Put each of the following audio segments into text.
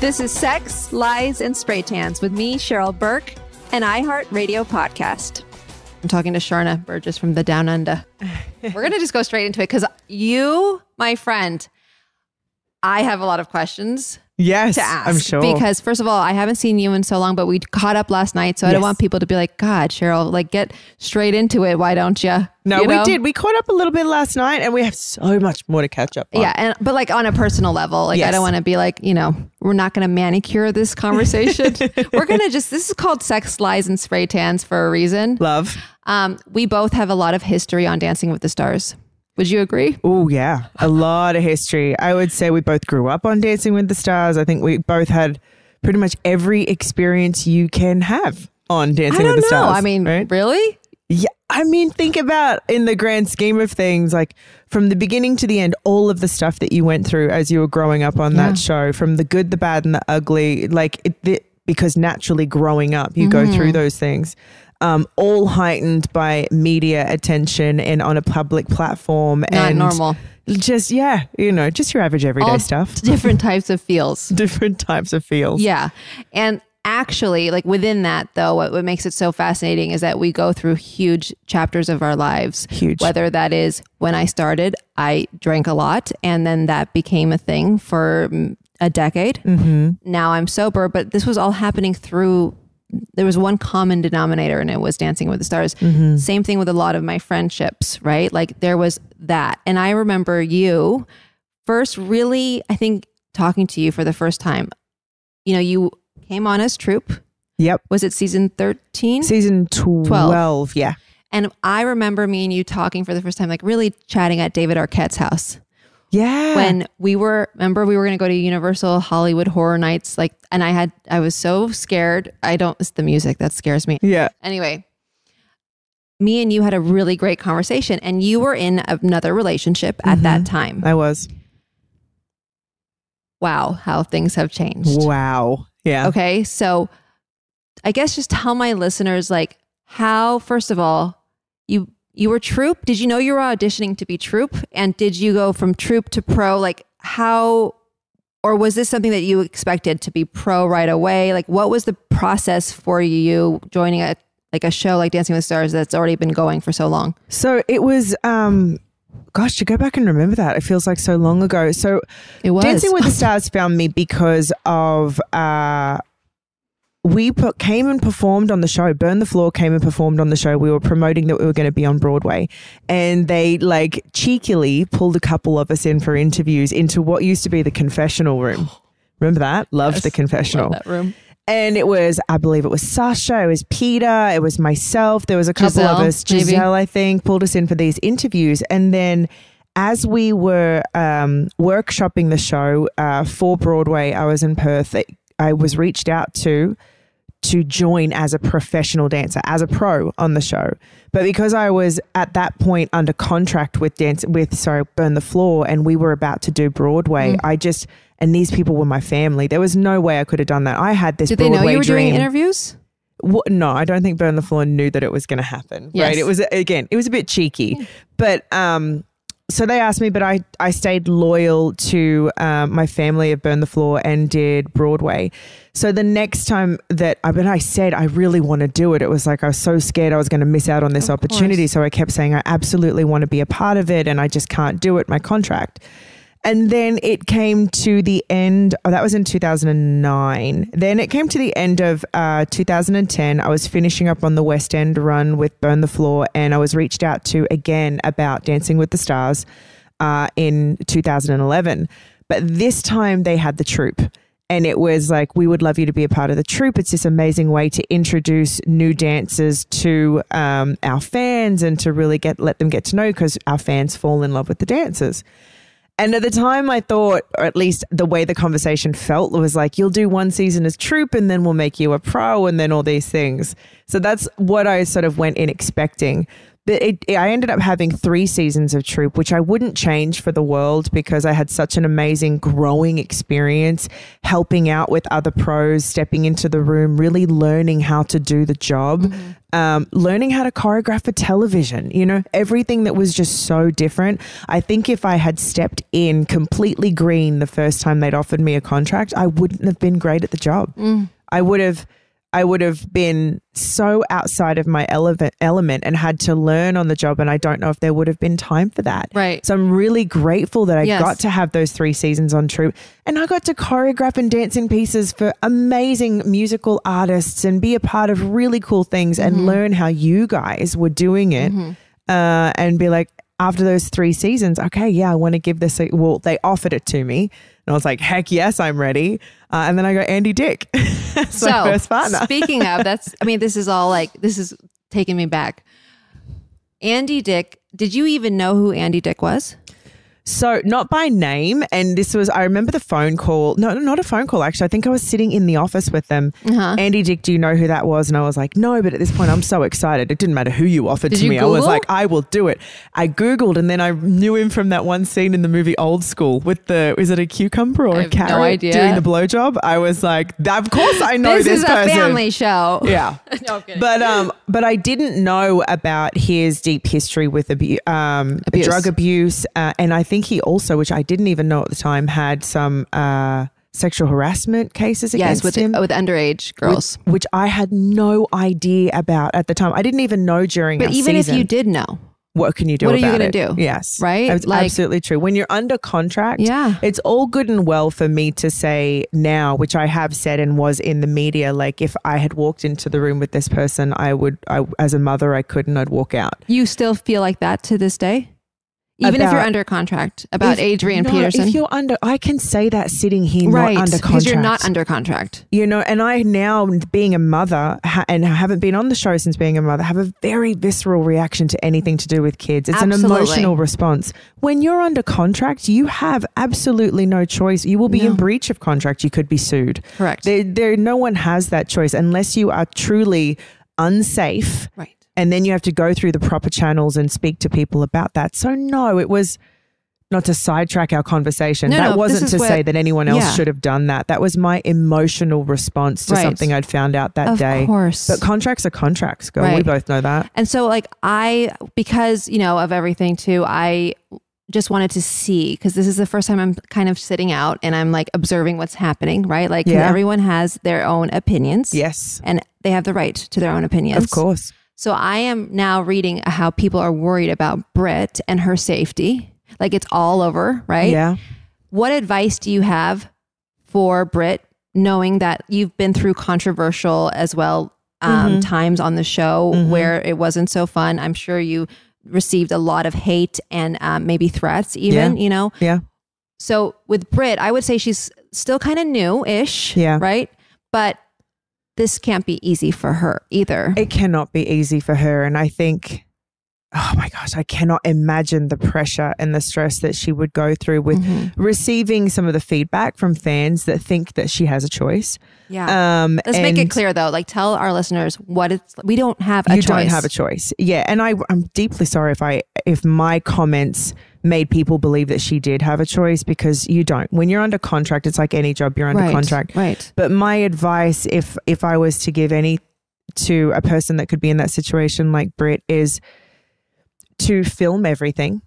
This is Sex, Lies, and Spray Tans with me, Cheryl Burke, an iHeartRadio podcast. I'm talking to Sharna Burgess from the Down Under. We're going to just go straight into it because you, my friend, I have a lot of questions Yes, to ask. I'm sure. Because first of all, I haven't seen you in so long, but we caught up last night, so I don't want people to be like, "God, Cheryl, like get straight into it. Why don't you?" no, we did. We caught up a little bit last night, and we have so much more to catch up on. Yeah, and but like on a personal level, like I don't want to be like, you know, we're not going to manicure this conversation. we're going to just this is called sex lies and spray tans for a reason. love. Um, we both have a lot of history on Dancing with the Stars. Would you agree? Oh yeah, a lot of history. I would say we both grew up on Dancing with the Stars. I think we both had pretty much every experience you can have on Dancing with the know. Stars. I mean, right? really? Yeah, I mean, think about in the grand scheme of things, like from the beginning to the end, all of the stuff that you went through as you were growing up on Yeah. that show, from the good, the bad, and the ugly. Like it, the, because naturally growing up, you go Mm-hmm. through those things. Um, all heightened by media attention and on a public platform Not and normal. just yeah you know just your average everyday All stuff different types of feels. different types of feels Yeah. And actually, like within that, though, what, what makes it so fascinating is that we go through huge chapters of our lives. Huge. Whether that is when I started, I drank a lot, and then that became a thing for mm, a decade. Mm-hmm. Now I'm sober, but this was all happening through. There was one common denominator, and it was Dancing with the Stars. Mm-hmm. Same thing with a lot of my friendships, right? Like there was that. And I remember you first really, I think, talking to you for the first time. You know, you came on as Troupe. yep Was it season 13? season 12, yeah And I remember me and you talking for the first time, like really chatting at David Arquette's house yeah when we were, remember we were going to go to Universal Hollywood Horror Nights. Like, and I had, I was so scared. I don't, it's the music that scares me. yeah Anyway, me and you had a really great conversation and you were in another relationship at that mm-hmm. time. i was Wow, how things have changed. wow yeah Okay. So I guess just tell my listeners like how, first of all, you you were troupe. Did you know you were auditioning to be troupe? And did you go from troupe to pro? Like how or was this something that you expected to be pro right away? Like what was the process for you joining a like a show like Dancing with the Stars that's already been going for so long? So it was, um, gosh, to go back and remember that, it feels like so long ago. So It was Dancing with the Stars found me because of, uh, we put, came and performed on the show. Burn the Floor came and performed on the show. We were promoting that we were going to be on Broadway. And they like cheekily pulled a couple of us in for interviews into what used to be the confessional room. Remember that? Loved Yes. the confessional. Love that room. And it was, I believe it was Sasha, it was Peta, it was myself. There was a couple of Giselle, us, maybe. I think, pulled us in for these interviews. And then as we were um, workshopping the show uh, for Broadway, I was in Perth. I was reached out to to join as a professional dancer, as a pro on the show. But because I was at that point under contract with dance with sorry, Burn the Floor and we were about to do Broadway, Mm. I just and these people were my family. There was no way I could have done that. I had this Did they Broadway know you were dream. doing interviews? Wha- no, I don't think Burn the Floor knew that it was going to happen. Yes. Right? It was again, it was a bit cheeky, but um, so they asked me, but I I stayed loyal to um, my family of Burn the Floor and did Broadway. So the next time that I but I said I really want to do it, it was like I was so scared I was going to miss out on this Of opportunity. course. So I kept saying I absolutely want to be a part of it, and I just can't do it. My contract. And then it came to the end. Oh, that was in 2009. Then it came to the end of uh, 2010. I was finishing up on the West End run with Burn the Floor, and I was reached out to again about Dancing with the Stars uh, in 2011. But this time they had the troupe. And it was like, we would love you to be a part of the troupe. It's this amazing way to introduce new dancers to um, our fans and to really get let them get to know because our fans fall in love with the dancers. And at the time, I thought, or at least the way the conversation felt, was like, you'll do one season as troupe and then we'll make you a pro and then all these things. So that's what I sort of went in expecting. but it, I ended up having three seasons of Troupe, which I wouldn't change for the world because I had such an amazing growing experience, helping out with other pros, stepping into the room, really learning how to do the job, mm-hmm. Um, learning how to choreograph for television. You know, everything that was just so different. I think if I had stepped in completely green the first time they'd offered me a contract, I wouldn't have been great at the job. I would have I would have been so outside of my element element and had to learn on the job and I don't know if there would have been time for that. Right. So I'm really grateful that I Yes. got to have those 3 seasons on Troupe and I got to choreograph and dance in pieces for amazing musical artists and be a part of really cool things Mm-hmm. and learn how you guys were doing it. Uh, and be like after those 3 seasons, okay, yeah, I want to give this a well, they offered it to me. And I was like, heck yes, I'm ready. Uh, and then I got Andy Dick so, my first partner. speaking of, that's, I mean, this is all like, this is taking me back. Andy Dick, did you even know who Andy Dick was? So not by name, and this was I remember the phone call. No, not a phone call actually. I think I was sitting in the office with them. Uh-huh. Andy Dick, do you know who that was? And I was like, no. But at this point, I'm so excited. It didn't matter who you offered Did to you me. I was like, I will do it. I googled, and then I knew him from that one scene in the movie Old School with the is it a cucumber or I a have no doing the blowjob? I was like, of course I know this, this, is person. a family show. Yeah. no. But um, but I didn't know about his deep history with abu- um, Abuse. drug abuse, uh, and I think he also, which I didn't even know at the time, had some uh, sexual harassment cases yes, against with, him. with underage girls. Which, which I had no idea about at the time. I didn't even know during. but even season. if you did know, what can you do? what are you gonna do? Yes, Right? It's Like- absolutely true. When you're under contract, Yeah. it's all good and well for me to say now, which I have said and was in the media. Like if I had walked into the room with this person, I would, I, as a mother, I couldn't. I'd walk out. you still feel like that to this day? Even if you're About- under contract about If- Adrian no, Peterson. If you're under, I can say that sitting here, right. not under contract. Because you're not under contract. You know, and I now, being a mother ha- and haven't been on the show since being a mother, have a very visceral reaction to anything to do with kids. It's an emotional response. When you're under contract, you have absolutely no choice. You will be No. in breach of contract. You could be sued. Correct. There, there, no one has that choice unless you are truly unsafe right. And then you have to go through the proper channels and speak to people about that. So no, it was not to sidetrack our conversation. No, that no, wasn't to is say that anyone else yeah. should have done that. That was my emotional response to Right. something I'd found out that Of day. course. But contracts are contracts, girl. We both know that. And so, like, I, because, you know, of everything too, I just wanted to see, because this is the first time I'm kind of sitting out and I'm like observing what's happening, right? Like, Yeah. everyone has their own opinions. Yes, And they have the right to their own opinions. of course. So I am now reading how people are worried about Britt and her safety. Like, it's all over, right? Yeah. What advice do you have for Britt, knowing that you've been through controversial as well um, Mhm. times on the show Mhm. where it wasn't so fun? I'm sure you received a lot of hate and um, maybe threats, even. You know. Yeah. So with Britt, I would say she's still kind of new-ish. Yeah. Right. But this can't be easy for her either. It cannot be easy for her. And I think, oh my gosh, I cannot imagine the pressure and the stress that she would go through with Mhm. receiving some of the feedback from fans that think that she has a choice. Yeah. Um, Let's make it clear though. Like tell our listeners what it's we don't have a you choice. don't have a choice. Yeah, and I, I'm deeply sorry if I if my comments made people believe that she did have a choice because you don't. When you're under contract, it's like any job. You're under right. contract. Right. But my advice, if if I was to give any to a person that could be in that situation like Britt, is to film everything,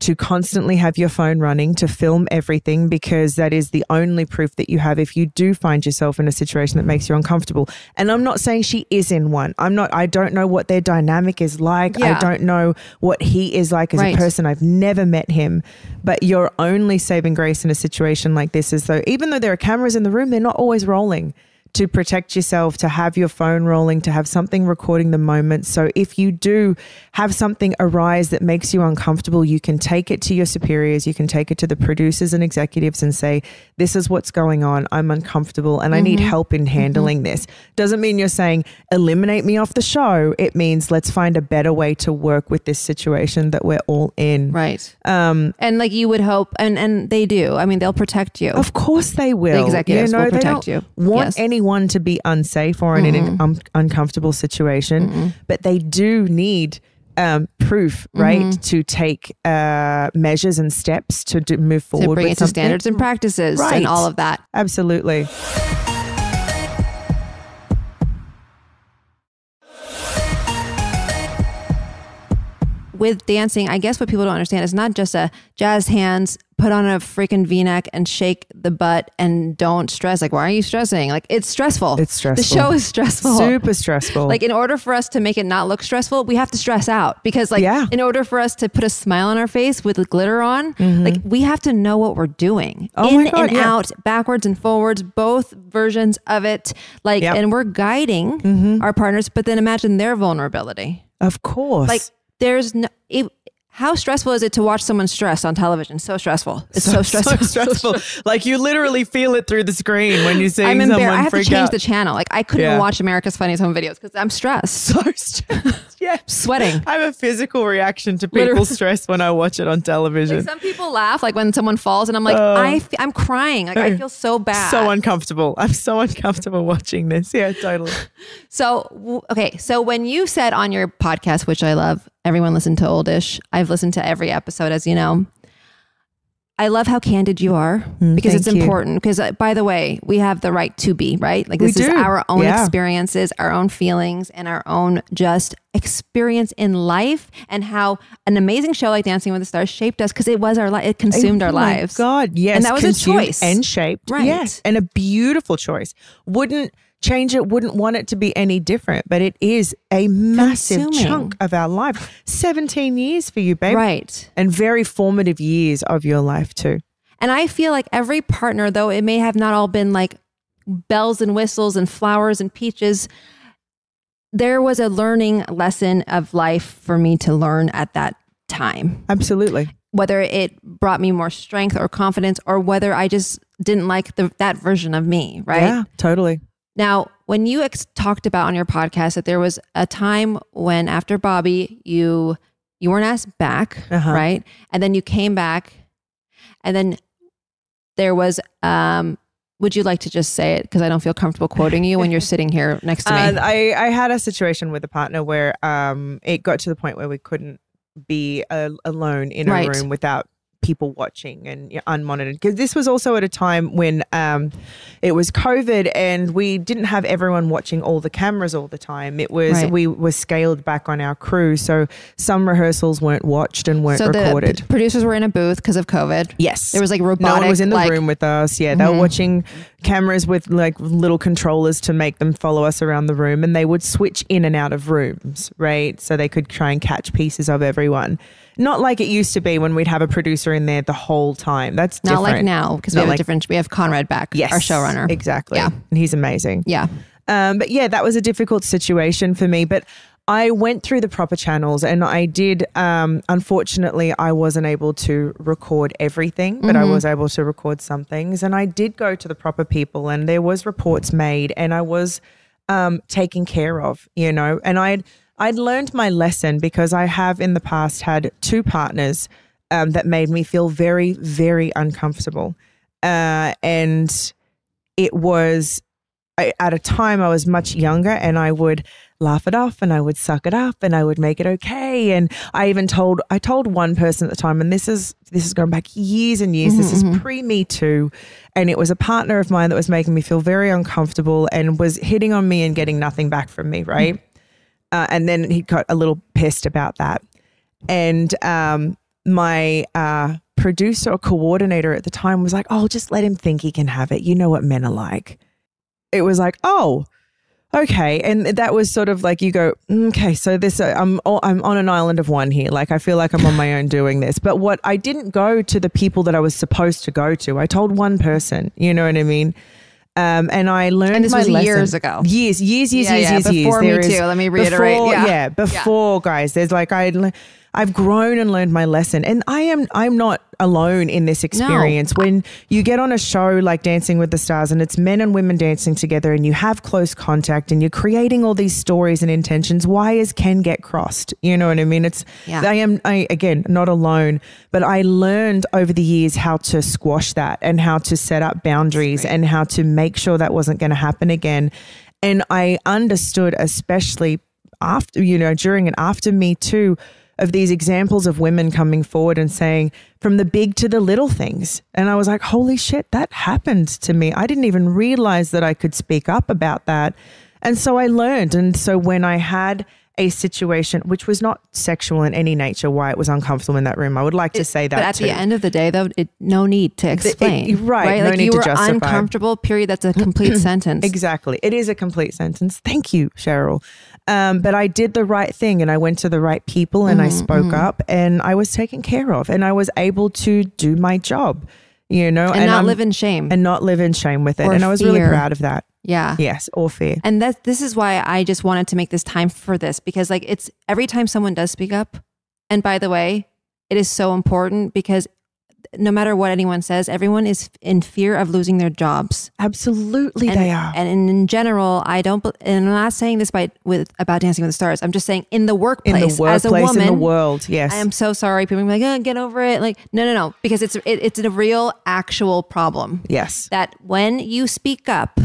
to constantly have your phone running, to film everything, because that is the only proof that you have if you do find yourself in a situation that makes you uncomfortable. And I'm not saying she is in one. I'm not, I don't know what their dynamic is like. I don't know what he is like as Right. a person. I've never met him. But your only saving grace in a situation like this is though, even though there are cameras in the room, they're not always rolling to protect yourself, to have your phone rolling, to have something recording the moment. So if you do have something arise that makes you uncomfortable, you can take it to your superiors, you can take it to the producers and executives and say, This is what's going on. I'm uncomfortable and I need Mm-hmm. help in handling this. Doesn't mean you're saying, eliminate me off the show. It means let's find a better way to work with this situation that we're all in. Right. Um, And like you would hope and and they do. I mean, they'll protect you. Of course they will. The executives will they protect don't you. Want Yes. Anyone to be unsafe or in an Mm-mm. un- uncomfortable situation, Mm-mm. but they do need um, proof, right, Mhm. to take uh, measures and steps to do, move forward. to bring with it to standards and practices Right. and all of that. Absolutely. with dancing, I guess what people don't understand is not just a jazz hands, put on a freaking V-neck and shake the butt and don't stress. Like, why are you stressing? Like, it's stressful. It's stressful. The show is stressful. Super stressful. Like, in order for us to make it not look stressful, we have to stress out because, like, Yeah. in order for us to put a smile on our face with the glitter on, like, we have to know what we're doing Mm-hmm. Oh in God, and yeah. out, backwards and forwards, both versions of it. Like, Yep. and we're guiding Mm-hmm. our partners, but then imagine their vulnerability of course. like there's no it, how stressful is it to watch someone stress on television so stressful it's so, stressful stressful. like you literally feel it through the screen when you see i'm someone embarrassed i have to change out. the channel like i couldn't Yeah. watch america's funniest home videos because i'm stressed so stressed. yeah. sweating I have a physical reaction to Literally. people's stress when I watch it on television. like some people laugh like when someone falls and i'm like Oh. I f- i'm crying like i feel so bad so uncomfortable. I'm so uncomfortable watching this. Yeah, totally. So, okay. So, when you said on your podcast, which I love, everyone listened to Oldish. I've listened to every episode, as you know. I love how candid you are because it's Mm, you. important. Because, uh, by the way, we have the right to be, right? Like, this is our own Yeah. experiences, our own feelings, and our own just experience in life, and how an amazing show like Dancing with the Stars shaped us because it was our life, it consumed our Oh my lives. God, yes. And that was a choice. and shaped. Right. Yes, and a beautiful choice. Wouldn't change it. Wouldn't want it to be any different. But it is a massive Consuming. chunk of our life. Seventeen years for you, babe. Right. And very formative years of your life too. And I feel like every partner, though it may have not all been like bells and whistles and flowers and peaches, there was a learning lesson of life for me to learn at that time. Absolutely. Whether it brought me more strength or confidence, or whether I just didn't like the, that version of me, right? Yeah. Totally. Now, when you ex- talked about on your podcast that there was a time when after Bobby, you you weren't asked back, Uh-huh. right? And then you came back, and then there was. um Would you like to just say it because I don't feel comfortable quoting you when you're sitting here next to me? And I, I had a situation with a partner where um, it got to the point where we couldn't be uh, alone in a Right. room without people watching and you know, unmonitored. Because this was also at a time when um, it was COVID and we didn't have everyone watching all the cameras all the time. It was Right. we were scaled back on our crew, so some rehearsals weren't watched and weren't so the recorded. p- producers were in a booth because of COVID. Yes. There was like robotic. no one was in the like, room with us. Yeah, they were Mhm. watching cameras with like little controllers to make them follow us around the room, and they would switch in and out of rooms, right? So they could try and catch pieces of everyone. Not like it used to be when we'd have a producer in there the whole time. That's Not different. like now because we have like- a different. We have Conrad back, Yes, our showrunner. Exactly. Yeah. and he's amazing. Yeah. Um, but yeah, that was a difficult situation for me. But I went through the proper channels and I did. Um, unfortunately, I wasn't able to record everything, but I Mhm. was able to record some things. And I did go to the proper people, and there was reports made, and I was um, taken care of. You know, and I'd I'd learned my lesson because I have in the past had two partners um, that made me feel very, very uncomfortable, uh, and it was I, at a time I was much younger and I would laugh it off and I would suck it up and I would make it okay. And I even told I told one person at the time, and this is this is going back years and years. This is pre Me Too, and it was a partner of mine that was making me feel very uncomfortable and was hitting on me and getting nothing back from me. Right, uh, and then he got a little pissed about that, and um, my uh, producer or coordinator at the time was like, "Oh, just let him think he can have it. You know what men are like." It was like, "Oh." Okay, and that was sort of like you go, "Mm, okay. So this, uh, I'm I'm on an island of one here. Like I feel like I'm on my own doing this. But what I didn't go to the people that I was supposed to go to. I told one person. You know what I mean? Um, and I learned And this my was lesson. years ago. Years, years, years, Yeah, years, yeah, years, years. before Me There is- Too. Let me reiterate. Before, Yeah. yeah, before guys. There's like I, I've grown and learned my lesson, and I am I'm not alone in this experience. When you get on a show like Dancing with the Stars, and it's men and women dancing together, and you have close contact, and you're creating all these stories and intentions. Wires can get crossed. You know what I mean? It's Yeah. I am I again not alone, but I learned over the years how to squash that and how to set up boundaries and how to make sure that wasn't going to happen again. And I understood, especially after, you know, during and after Me Too, of these examples of women coming forward and saying from the big to the little things. And I was like, holy shit, that happened to me. I didn't even realize that I could speak up about that. And so I learned. And so when I had a situation which was not sexual in any nature, why it was uncomfortable in that room, I would like to say that. But at too. the end of the day, though, it, no need to explain. it- right, no like need you to were justify. uncomfortable. Period. That's a complete sentence. Exactly. It is a complete sentence. Thank you, Cheryl. Um, but I did the right thing and I went to the right people and I Mm-hmm, spoke up and I was taken care of and I was able to do my job, you know, and, not I'm- live in shame. and not live in shame with it. And I was really proud of that. Yeah. Yes, or fear. And that this is why I just wanted to make this time for this because like it's every time someone does speak up, and by the way, it is so important because no matter what anyone says, everyone is in fear of losing their jobs. Absolutely, And, they are. and in, in general, I don't. And I'm not saying this by with about Dancing with the Stars. I'm just saying in the workplace, in workplace, the as a workplace, woman, in the world. Yes. I am so sorry. People are like, oh, get over it. Like, no, no, no, because it's it, it's a real, actual problem. yes. That when you speak up,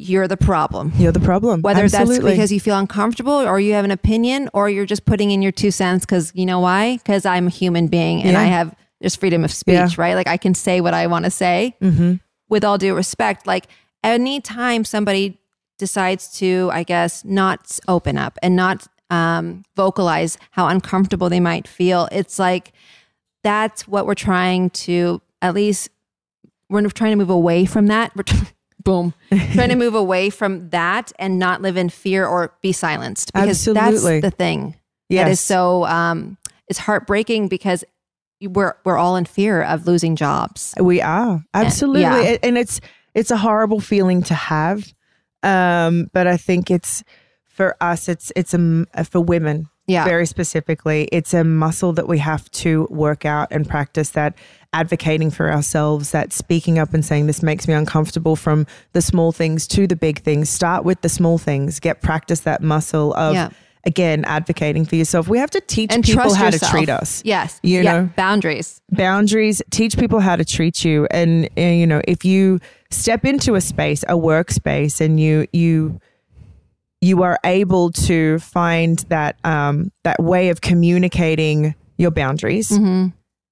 you're the problem. You're the problem. Whether Absolutely. that's because you feel uncomfortable or you have an opinion or you're just putting in your two cents because you know why? Because I'm a human being and Yeah. I have there's freedom of speech, Yeah. right? Like I can say what I want to say Mm-hmm. with all due respect. Like anytime somebody decides to, I guess, not open up and not um, vocalize how uncomfortable they might feel, it's like that's what we're trying to at least we're trying to move away from that. We're tr- boom, trying to move away from that and not live in fear or be silenced because Absolutely. that's the thing yes. that is so um, it's heartbreaking because we're we're all in fear of losing jobs. We are absolutely, yeah. And it's it's a horrible feeling to have. Um, but I think it's for us, it's it's a uh, for women Yeah. very specifically. It's a muscle that we have to work out and practice. That advocating for ourselves, that speaking up and saying this makes me uncomfortable from the small things to the big things. Start with the small things. Get practice that muscle of Yeah. again advocating for yourself. We have to teach and people how yourself. to treat us Yes. You yeah. know? boundaries. boundaries teach people how to treat you and, and you know if you step into a space a workspace and you you you are able to find that um that way of communicating your boundaries Mm-hmm.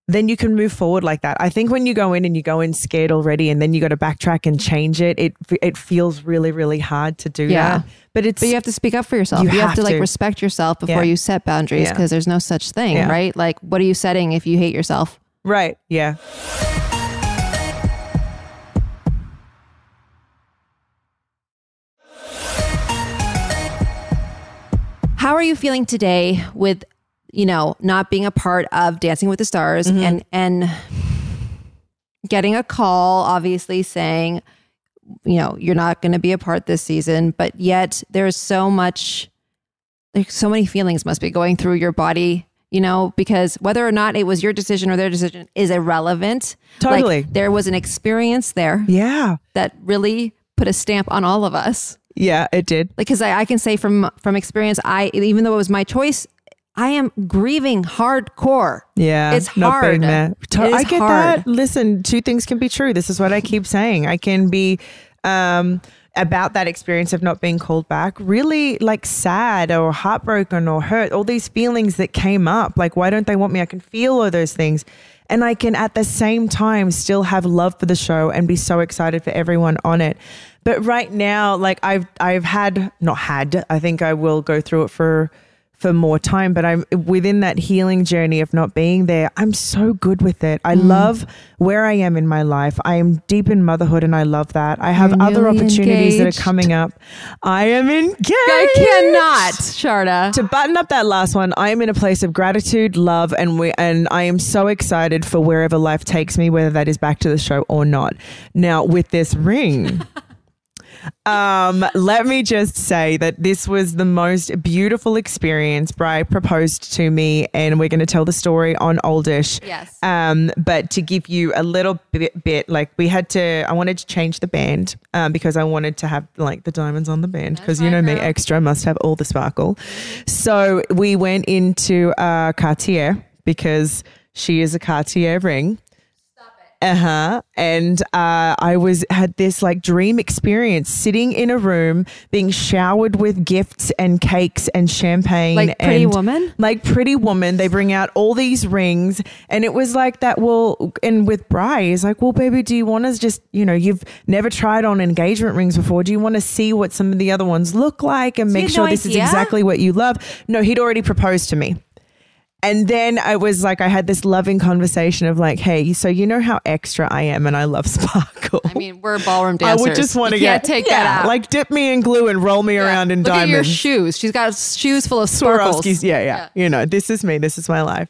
Then you can move forward like that i think when you go in and you go in scared already and then you got to backtrack and change it it it feels really really hard to do Yeah. that but it's But you have to speak up for yourself. You You, have, have to like to. respect yourself before Yeah. you set boundaries Yeah. because there's no such thing, Yeah. right? Like, what are you setting if you hate yourself? right yeah How are you feeling today with, you know, not being a part of Dancing with the Stars Mm-hmm. and and getting a call, obviously saying, you know, you're not going to be a part this season, but yet there's so much, like so many feelings must be going through your body. You know, because whether or not it was your decision or their decision is irrelevant. Like, Totally. there was an experience there yeah that really put a stamp on all of us yeah it did because I, I can say from from experience i even though it was my choice i am grieving hardcore Yeah, It's hard. To- It I get hard. that. Listen, two things can be true. This is what I keep saying. I can be um, about that experience of not being called back, really like sad or heartbroken or hurt. All these feelings that came up. Like, why don't they want me? I can feel all those things. And I can at the same time still have love for the show and be so excited for everyone on it. But right now, like I've I've had not had, I think I will go through it for for more time but i'm within that healing journey of not being there i'm so good with it i Mm. love where i am in my life i am deep in motherhood and i love that i have You're other opportunities engaged. that are coming up i am engaged i cannot sharda to button up that last one, I am in a place of gratitude, love, and we and I am so excited for wherever life takes me, whether that is back to the show or not. Now, with this ring, um, let me just say that this was the most beautiful experience. Bri proposed to me, and we're going to tell the story on Oldish. yes Um, but to give you a little bit, bit, like we had to, I wanted to change the band um, because I wanted to have like the diamonds on the band because you know right, me, extra must have all the sparkle. So we went into uh, Cartier because she is a Cartier ring. Uh-huh. And uh, I was had this like dream experience sitting in a room being showered with gifts and cakes and champagne Like Pretty and Woman? like Pretty Woman. They bring out all these rings and it was like that well and with Bry is like, "Well, baby, do you want to just, you know, you've never tried on engagement rings before. Do you want to see what some of the other ones look like and you make sure no this idea? is exactly what you love?" No, he'd already proposed to me. And then I was like, I had this loving conversation of like, hey, so you know how extra I am and I love sparkle. I mean, we're ballroom dancers. I would just want to get take yeah, that out. Like dip me in glue and roll me Yeah. around in Look at your diamonds. shoes. She's got shoes full of sparkles. Swarovskis, yeah, yeah, You know, this is me. This is my life.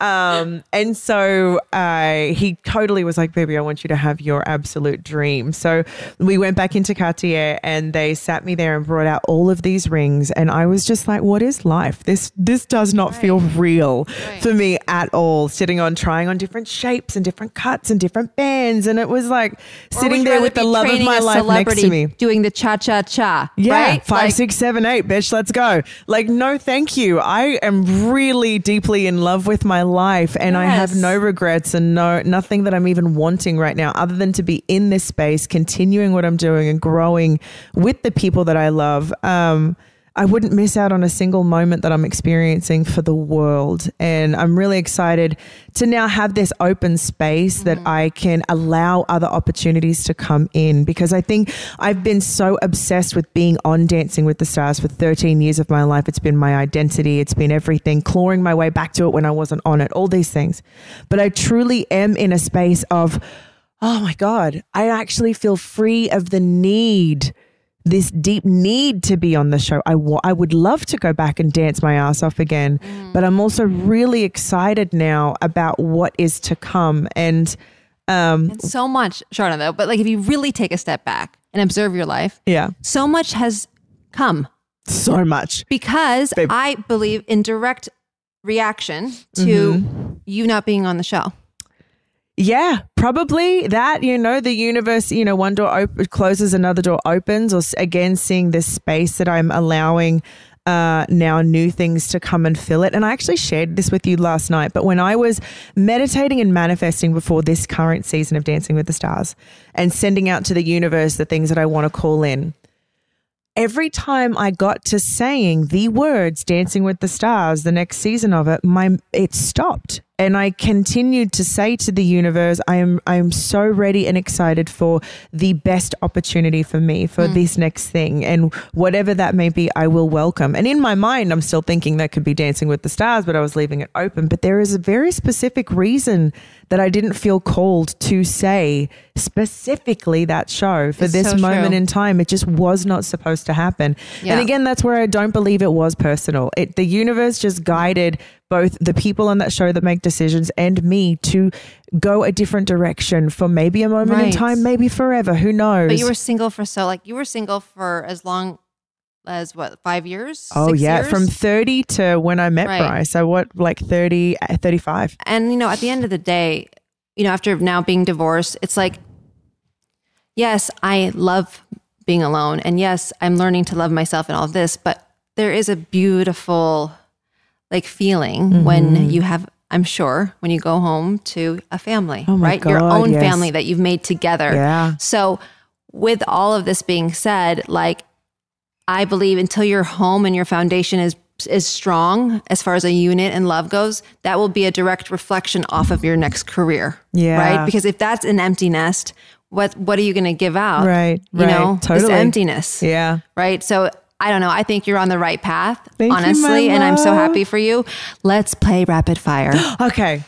Um, and so uh, he totally was like, "Baby, I want you to have your absolute dream." So we went back into Cartier, and they sat me there and brought out all of these rings, and I was just like, "What is life? This this does not feel real Right. for me at all." Sitting on trying on different shapes and different cuts and different bands, and it was like sitting there with the love of my life next to me. doing the cha cha cha. Yeah, right? five, Like, six, seven, eight, bitch. Let's go. Like, no, thank you. I am really deeply in love with my life, and I have no regrets and no nothing that I'm even wanting right now, other than to be in this space, continuing what I'm doing and growing with the people that I love. Um, I wouldn't miss out on a single moment that I'm experiencing for the world. And I'm really excited to now have this open space that mm-hmm. I can allow other opportunities to come in because I think I've been so obsessed with being on Dancing with the Stars for 13 years of my life. It's been my identity, it's been everything, clawing my way back to it when I wasn't on it, all these things. But I truly am in a space of, oh my God, I actually feel free of the need this deep need to be on the show. I I would love to go back and dance my ass off again, but I'm also really excited now about what is to come. And um, And so much, Sharna, though. But like, if you really take a step back and observe your life, yeah, so much has come so much. because Babe. I believe in direct reaction to Mm-hmm. you not being on the show. Yeah, probably that. You know, the universe. You know, one door op- closes, another door opens. Or again, seeing this space that I'm allowing uh, now new things to come and fill it. And I actually shared this with you last night. But when I was meditating and manifesting before this current season of Dancing with the Stars, and sending out to the universe the things that I want to call in. Every time I got to saying the words Dancing with the Stars, the next season of it, my it stopped. And I continued to say to the universe, I am I am so ready and excited for the best opportunity for me for hmm. this next thing. And whatever that may be, I will welcome. And in my mind, I'm still thinking that could be Dancing with the Stars, but I was leaving it open. But there is a very specific reason that I didn't feel called to say specifically that show for It's this so moment true. in time. It just was not supposed to happen. Yeah. And again, that's where I don't believe it was personal. It the universe just guided both the people on that show that make decisions and me to go a different direction for maybe a moment in time, maybe forever. Who knows? But you were single for so, like, you were single for as long as what, five years? oh yeah, years? from 30 to when I met Right. Bryce. So what like 30 uh, 35. And, you know, at the end of the day, you know, after now being divorced, it's like, yes, I love being alone. And yes, I'm learning to love myself and all of this, but there is a beautiful, like, feeling Mm-hmm. when you have, I'm sure, when you go home to a family, Oh right? Your own yes. family that you've made together. Yeah. So, with all of this being said, like, I believe until your home and your foundation is is strong as far as a unit and love goes, that will be a direct reflection off of your next career. Yeah. Right? Because if that's an empty nest, what what are you going to give out? Right, You right, know, this totally. emptiness. Yeah. Right? So I don't know. I think you're on the right path, Thank you, honestly, and I'm so happy for you. Let's play rapid fire. Okay.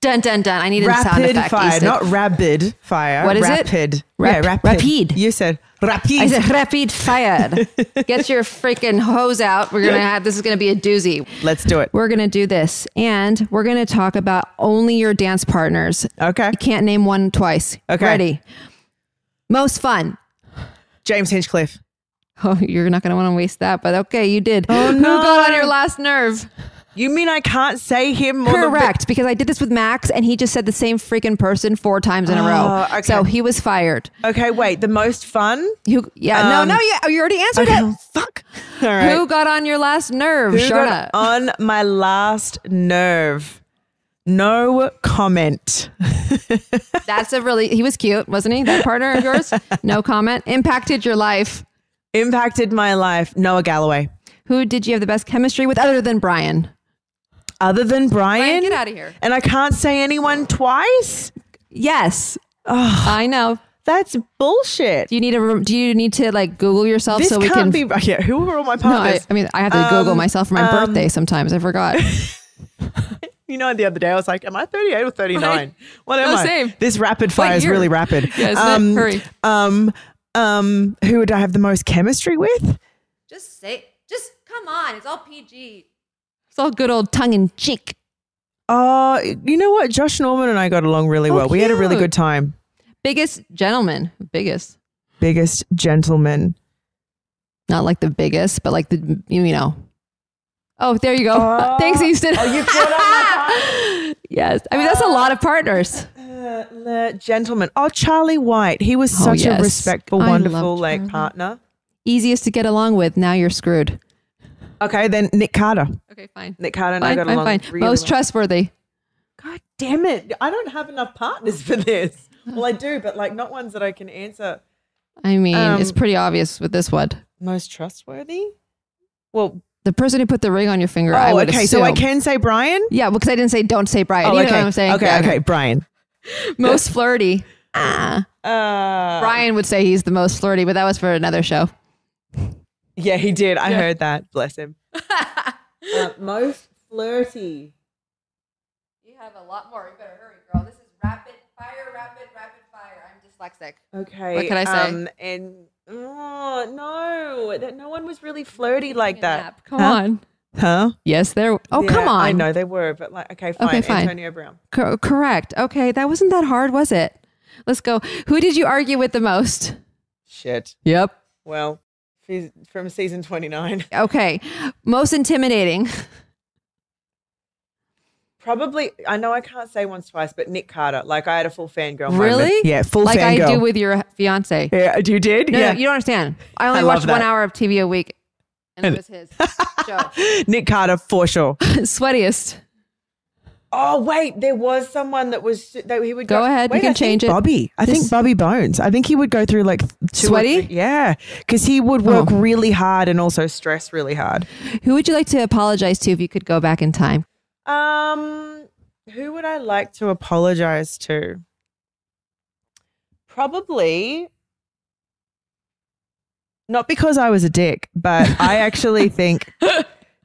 dun dun dun. I needed a sound Rapid effect. fire, Easton. not rabid fire. What is it? rapid. Rap- yeah, rapid. rapide. You said rapid. I said rapid fire. Get your freaking hose out. We're gonna have this is gonna be a doozy. Let's do it. We're gonna do this, and we're gonna talk about only your dance partners. Okay. You can't name one twice. Okay. Ready? Most fun. James Hinchcliffe. Oh, you're not gonna want to waste that, but okay, you did. Oh, Who got on your last nerve? You mean I can't say him Correct, because I did this with Max, and he just said the same freaking person four times in a Oh, row. okay. So he was fired. Okay, wait. The most fun? You, yeah, Um, no, no, yeah, you already answered Okay, it. oh, fuck. All right. Who got on your last nerve? Who got on my last nerve? No comment. That's a really, he was cute, wasn't he? That partner of yours? No comment. Impacted your life. Impacted my life. Noah Galloway. Who did you have the best chemistry with other than Brian? Other than Brian, Brian, get out of here. and I can't say anyone twice. Yes. I know. That's bullshit. Do you need to, do you need to like Google yourself This so we can't can? be. Yeah, who were all my no, I, partners? I mean, I have to Google Um, myself for my um, birthday sometimes. I forgot. you know, the other day I was like, "Am I 38 or 39? What am No, I?" same. This rapid fire is really rapid. It? um, Hurry. Um, um, who would I have the most chemistry with? Just say, just come on. It's all PG. It's all good old tongue in cheek. Uh, you know what? Josh Norman and I got along really Oh, well. We had a really good time. Biggest gentleman. Biggest. Biggest gentleman. Not like the biggest, but like the, you know. Oh, there you go. Oh. Thanks, Easton. Oh, you brought up my yes. I mean, that's a lot of partners. Uh, the gentleman. Oh, Charlie White. He was Oh, such yes. a respectful, wonderful like partner. Easiest to get along with. Now you're screwed. Okay, then Nick Carter. Okay, fine. Nick Carter and I Fine, got fine, along fine. really Most well. trustworthy. God damn it! I don't have enough partners for this. Well, I do, but like not ones that I can answer. I mean, it's Um, pretty obvious with this one. Most trustworthy. Well, The person who put the ring on your finger, I oh, would okay. So I can say Brian. Yeah, because I didn't say don't say Brian. Oh, you okay. know what I'm saying? Okay, Yeah, okay, Brian. Most flirty. Ah. Uh, Brian would say he's the most flirty, but that was for another show. Yeah, he did. I Yeah. heard that. Bless him. uh, most flirty. You have a lot more. You better hurry, girl. This is rapid fire, rapid, rapid fire. I'm dyslexic. Okay. What can I say? Um, and oh no, that no one was really flirty like that. Come Huh? on. Huh? Yes, there. Oh, Yeah, come on. I know they were, but like, okay, fine. Okay, fine. Antonio Brown. Co- correct. Okay, that wasn't that hard, was it? Let's go. Who did you argue with the most? Shit. Yep. Well, he's from season twenty nine. Okay. Most intimidating. Probably. I know I can't say once twice, but Nick Carter. Like I had a full fangirl. moment. Really? Yeah, full like I do with your fiance. Yeah, you did. No, yeah. no, you don't understand. I only I love watched one hour of TV a week, and it was his show. Nick Carter for sure. Sweatiest. Oh wait, there was someone that was that he would Go go, ahead, you can I think change it. Bobby, I This- think Bobby Bones. I think he would go through like two or Sweaty? three- yeah, because he would work Oh. really hard and also stress really hard. Who would you like to apologize to if you could go back in time? Um, who would I like to apologize to? Probably not because I was a dick, but I actually think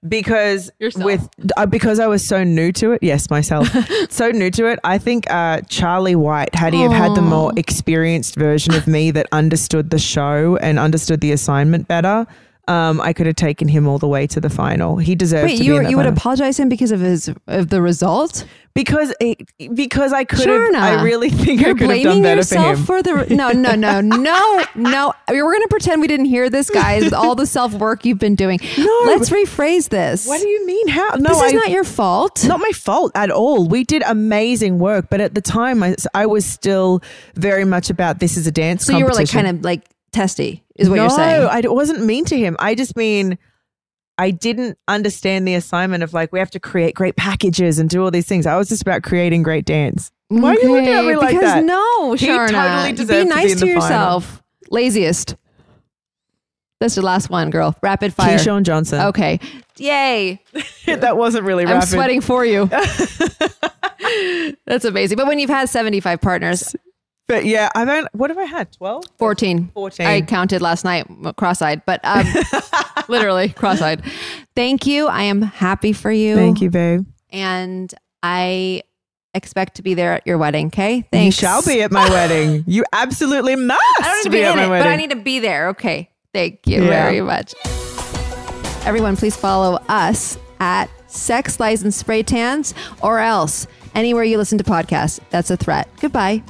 because Yourself. with uh, because I was so new to it. Yes, myself, so new to it. I think uh, Charlie White, had he have had the more experienced version of me that understood the show and understood the assignment better. Um, I could have taken him all the way to the final. He deserved Wait, to you be in were- that you would apologize him because of his of the result? because it, because I could have. I really think You're could have done better for yourself him. for the no no no no no. We're gonna pretend we didn't hear this, guys. With all the self work you've been doing, No, let's rephrase this. what do you mean? How? No, this is I, not your fault. not my fault at all. We did amazing work, but at the time, I, I was still very much about this is a dance. so you were like kind of like testy, is what no, you're saying. I d- wasn't mean to him. I just mean I didn't understand the assignment of like we have to create great packages and do all these things. I was just about creating great dance. Why are you looking at me like because that? no, Sharna, totally be to nice in to, the final. yourself. Laziest. That's your last one, girl. Rapid fire. Keyshawn Johnson. Okay. Yay. that wasn't really I'm sweating for you. That's amazing. But when you've had 75 partners, But yeah, I've only, what have I had? 12? 14. 14. I counted last night, cross-eyed, but um, literally cross-eyed. Thank you. I am happy for you. Thank you, babe. And I expect to be there at your wedding. Okay. Thanks. You shall be at my wedding. You absolutely must I don't need to be, be at in my it, wedding. but I need to be there. Okay. Thank you Yeah. very much. Everyone, please follow us at Sex Lies and Spray Tans or else anywhere you listen to podcasts. That's a threat. Goodbye.